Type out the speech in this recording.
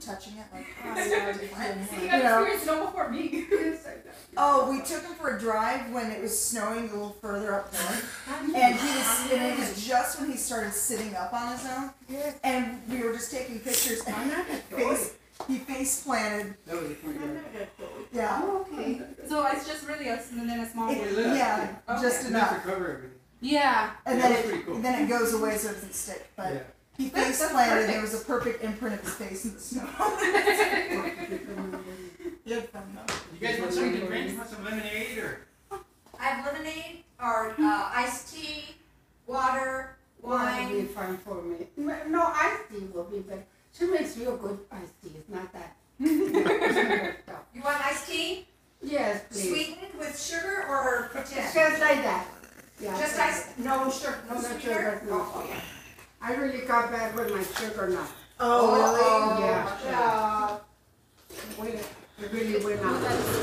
touching it like. Oh, See, you You know. experienced snow before me. Oh, we took him for a drive when it was snowing a little further up north, and he was, and it was just when he started sitting up on his own, Yes, and we were just taking pictures, and I'm not face, he face planted, That was the front I'm yard. not a toy. yeah. Oh, okay. So it's just really a, and then a small It- one. yeah, yeah. just Enough enough, to cover everything. Yeah. and Yeah, then it, cool. then it goes away so it doesn't stick, but Yeah. He That's- face that's planted, there was a perfect imprint of his face in the snow. He fun though. You guys want something to drink? You want some lemonade or? I have lemonade or uh, iced tea, water, Wine will be fine for me. No, iced tea will be better. She makes real good iced tea. It's not that. You want iced tea? Yes, please. Sweetened with sugar or Just like that. Yeah. Just ice, no sugar, no No sweetener? sugar, no. Oh, yeah. I really got bad with my sugar now. Oh, Oh, Yeah. yeah. It really went out.